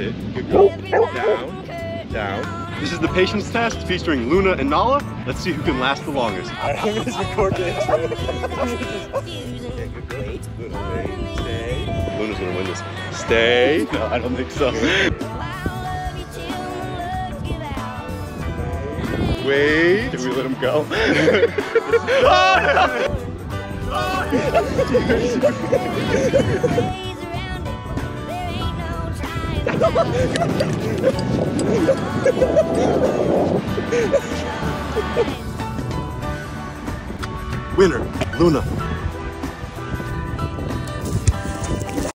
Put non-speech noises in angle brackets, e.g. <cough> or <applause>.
it. Good go. Down, down. This is the patience test featuring Luna and Nala. Let's see who can last the longest. I'm gonna just record the intro. okay, good. Wait, wait, stay. Luna's gonna win this. Stay. <laughs> No, I don't think so. Wait. Did we let him go? <laughs> <laughs> Winner, Luna.